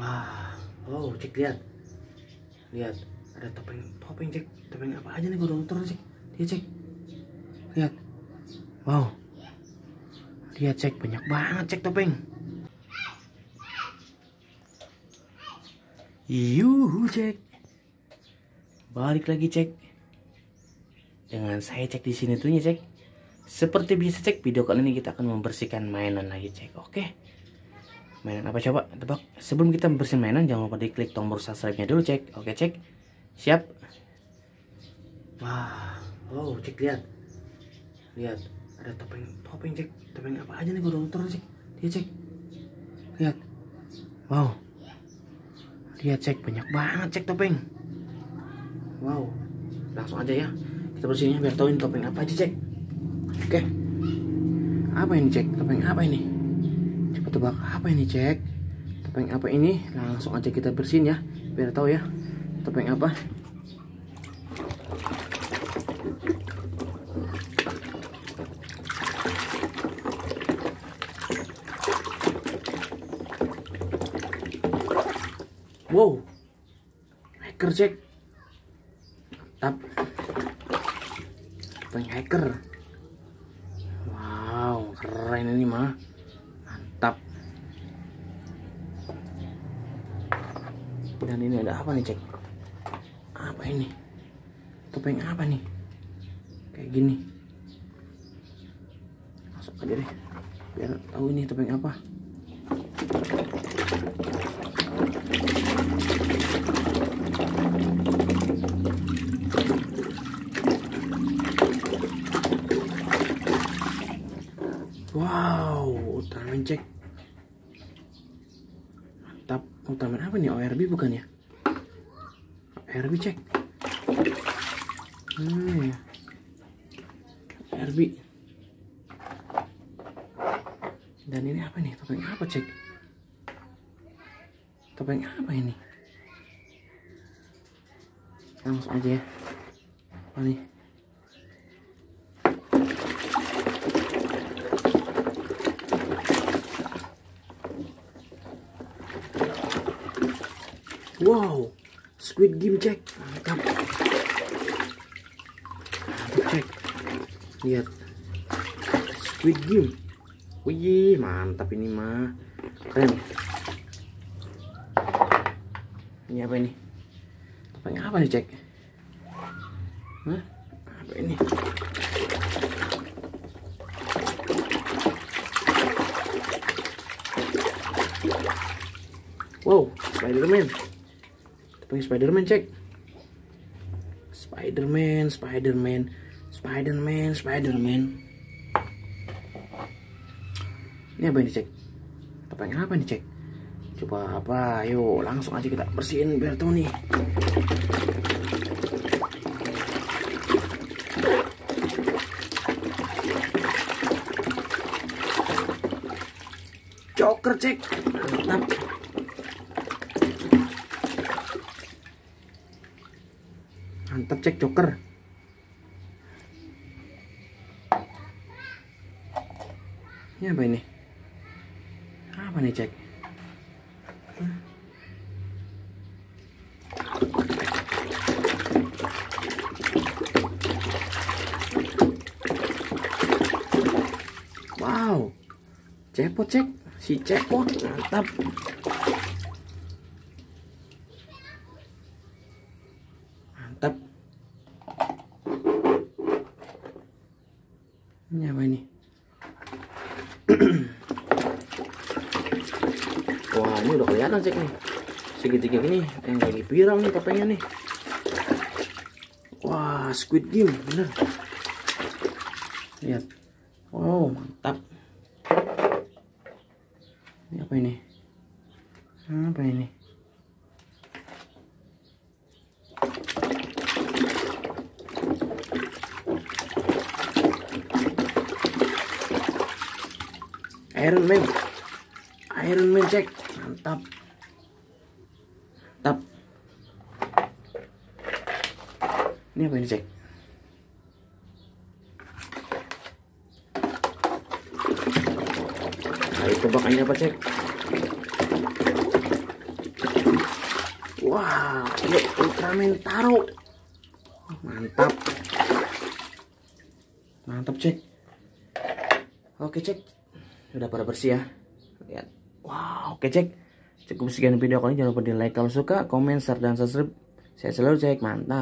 Wah, wow, cek lihat. Lihat, ada topeng, topeng cek. Topeng apa aja nih udah turun cek. Dia cek. Lihat. Wow. Lihat cek, banyak banget cek topeng. Yuhu cek. Balik lagi cek. Dengan saya cek di sini tuh ya cek. Seperti biasa cek video kali ini kita akan membersihkan mainan lagi cek. Oke. Mainan apa coba tebak. Sebelum kita membersihkan mainan jangan lupa diklik tombol subscribe-nya dulu cek. Oke cek. Siap. Wah, wow cek lihat. Lihat, ada topeng, topeng cek. Topeng apa aja nih udah turun cek. Dia cek. Lihat. Wow. Lihat cek banyak banget cek topeng. Wow. Langsung aja ya. Kita bersihinnya biar tahu ini topeng apa aja cek. Oke. Apa ini cek? Topeng apa ini? Tebak apa ini cek? Topeng apa ini? Langsung aja kita bersihin ya. Biar tahu ya. Topeng apa? Wow. Hacker cek. Tap. Topeng hacker. Wow, keren ini mah. Mantap. Dan ini ada apa nih cek? Apa ini? Topeng apa nih? Kayak gini. Masuk aja deh. Biar tahu ini topeng apa. Wow, Ultraman Ultraman apa nih? ORB bukan ya? ORB cek. Hmm. ORB. Dan ini apa nih? Topeng apa cek? Topeng apa ini? Langsung aja ya. Apa nih? Wow, Squid Game cek, mantap. Mantap cek. Lihat. Squid Game. Wih, mantap ini mah. Keren. Ini apa ini? Topeng apa nih cek? Hah? Apa ini? Wow, Spiderman. Topeng Spiderman cek. Spiderman, Spiderman, Spiderman, Spiderman. Ini apa ini cek? Topeng apa nih cek? Coba apa? Yuk langsung aja kita bersihin biar tahu nih. Joker cek, mantap. Mantap cek Joker. Ini apa ini? Apa nih cek? Wow, cepot cek, si cepot mantap. Mantap. Ini apa ini? Wah, ini udah kelihatan cek nih. Segitiga gini yang lagi viral nih topengnya nih. Wah, Squid Game, bener. Lihat. Wow, mantap. Ini apa ini? Apa ini? Iron Man. Iron Man cek mantap. Mantap ini apa ini cek ayo tebak ini apa cek wah ini Ultraman Taro. Mantap. Mantap cek oke cek udah pada bersih ya? Lihat. Wow oke cek cukup sekian video kali ini. Jangan lupa di like kalau suka komen share dan subscribe. Saya selalu cek mantap